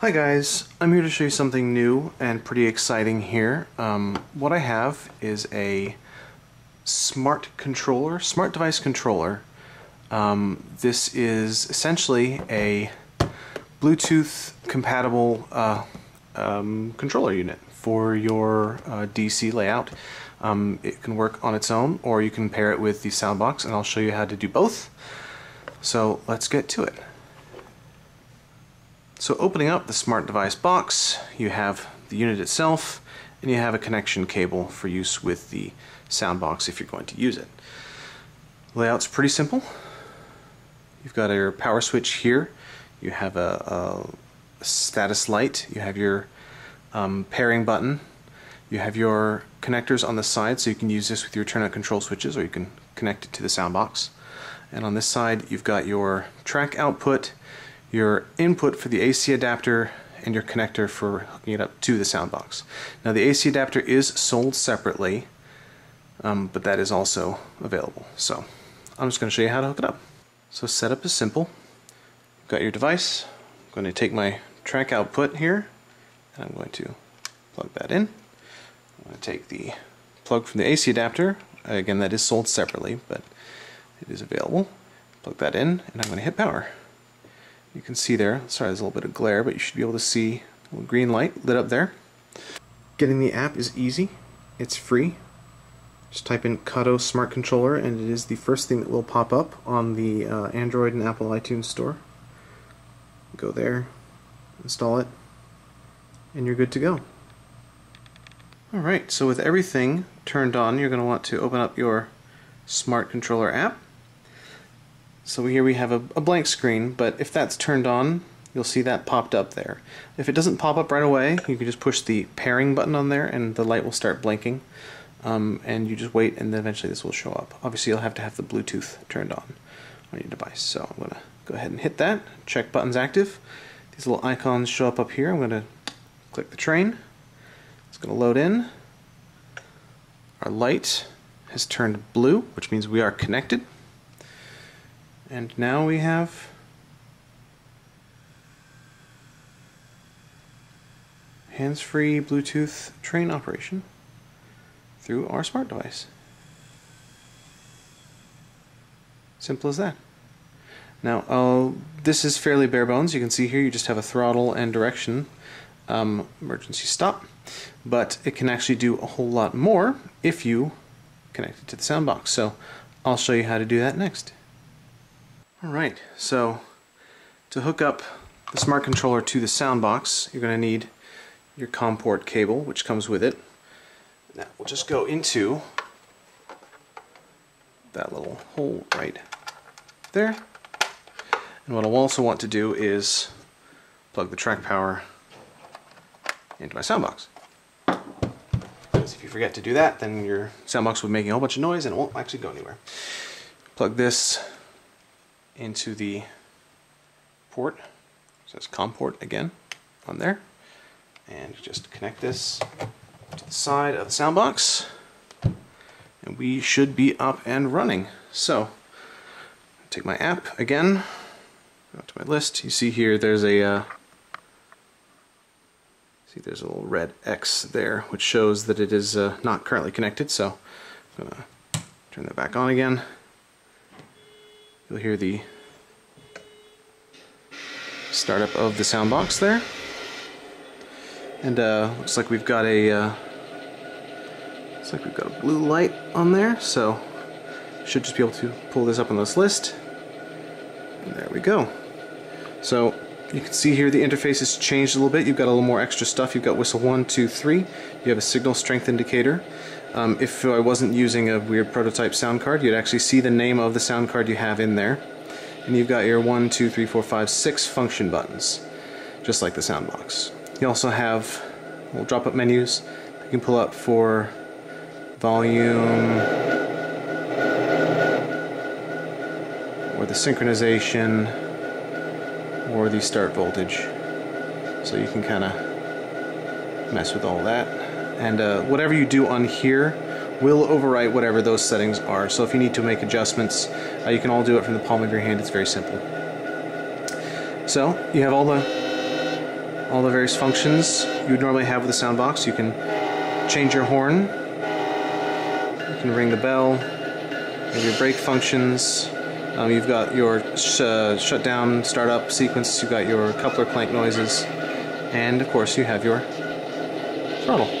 Hi guys, I'm here to show you something new and pretty exciting here. Um, what I have is a smart controller, smart device controller. Um, this is essentially a Bluetooth compatible uh, um, controller unit for your uh, DC layout. Um, it can work on its own or you can pair it with the Soundbox and I'll show you how to do both. So let's get to it. So opening up the smart device box, you have the unit itself, and you have a connection cable for use with the sound box if you're going to use it. Layout's pretty simple. You've got your power switch here, you have a, a status light, you have your um, pairing button, you have your connectors on the side so you can use this with your turn-out control switches or you can connect it to the sound box. And on this side you've got your track output, your input for the AC adapter and your connector for hooking it up to the sound box. Now the AC adapter is sold separately, um, but that is also available. So I'm just going to show you how to hook it up. So setup is simple. Got your device. I'm going to take my track output here, and I'm going to plug that in. I'm going to take the plug from the AC adapter. Again, that is sold separately, but it is available. Plug that in, and I'm going to hit power. You can see there, sorry there's a little bit of glare, but you should be able to see a green light lit up there. Getting the app is easy. It's free. Just type in Kato Smart Controller and it is the first thing that will pop up on the uh, Android and Apple iTunes store. Go there, install it, and you're good to go. Alright, so with everything turned on, you're going to want to open up your Smart Controller app so here we have a, a, blank screen, but if that's turned on, you'll see that popped up there. If it doesn't pop up right away, you can just push the pairing button on there and the light will start blinking. Um, and you just wait and then eventually this will show up. Obviously you'll have to have the Bluetooth turned on on your device. So I'm going to go ahead and hit that. Check buttons active. These little icons show up up here. I'm going to click the train. It's going to load in. Our light has turned blue, which means we are connected. And now we have hands-free Bluetooth train operation through our smart device. Simple as that. Now, uh, this is fairly bare bones. You can see here you just have a throttle and direction um, emergency stop, but it can actually do a whole lot more if you connect it to the sound box. So I'll show you how to do that next. Alright, so to hook up the smart controller to the sound box, you're going to need your COM port cable, which comes with it. Now we'll just go into that little hole right there. And what I'll also want to do is plug the track power into my sound box. Because if you forget to do that, then your sound box will be making a whole bunch of noise and it won't actually go anywhere. Plug this into the port. It says COM port again on there. And just connect this to the side of the sound box. And we should be up and running. So, take my app again, go to my list. You see here there's a uh, see there's a little red X there, which shows that it is uh, not currently connected. So I'm gonna turn that back on again. You'll hear the startup of the sound box there. And uh, looks like we've got a uh, looks like we've got a blue light on there, so should just be able to pull this up on this list. And there we go. So you can see here the interface has changed a little bit. You've got a little more extra stuff. You've got whistle 1, 2, 3. You have a signal strength indicator. Um, if I wasn't using a weird prototype sound card, you'd actually see the name of the sound card you have in there. And you've got your 1, 2, 3, 4, 5, 6 function buttons, just like the sound box. You also have little drop-up menus you can pull up for volume, or the synchronization, or the start voltage. So you can kind of mess with all that and uh, whatever you do on here will overwrite whatever those settings are. So if you need to make adjustments, uh, you can all do it from the palm of your hand. It's very simple. So you have all the all the various functions you would normally have with a soundbox. You can change your horn, you can ring the bell, you have your brake functions, um, you've got your sh uh, shutdown, startup sequence, you've got your coupler clank noises, and of course you have your throttle.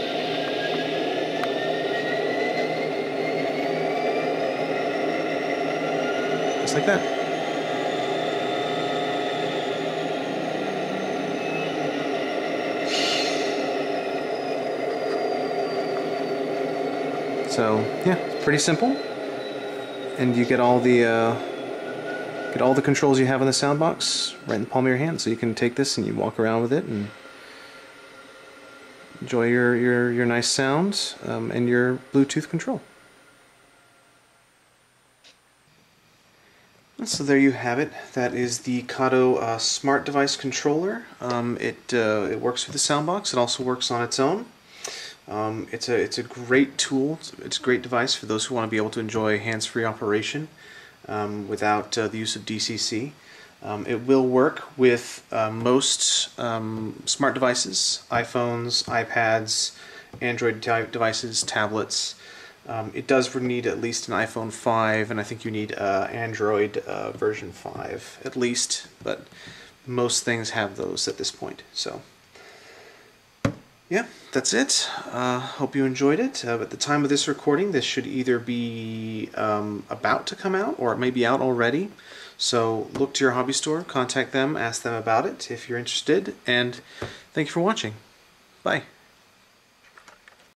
Just like that. So yeah, it's pretty simple, and you get all the uh, get all the controls you have in the soundbox right in the palm of your hand. So you can take this and you walk around with it and enjoy your your your nice sounds um, and your Bluetooth control. So there you have it. That is the Kato uh, smart device controller. Um, it uh, it works with the soundbox. It also works on its own. Um, it's a it's a great tool. It's a great device for those who want to be able to enjoy hands-free operation um, without uh, the use of DCC. Um, it will work with uh, most um, smart devices, iPhones, iPads, Android devices, tablets. Um, it does need at least an iPhone 5, and I think you need uh, Android uh, version 5 at least, but most things have those at this point. So yeah, that's it. Uh, hope you enjoyed it. Uh, at the time of this recording, this should either be um, about to come out or it may be out already. So look to your hobby store, contact them, ask them about it if you're interested, and thank you for watching. Bye.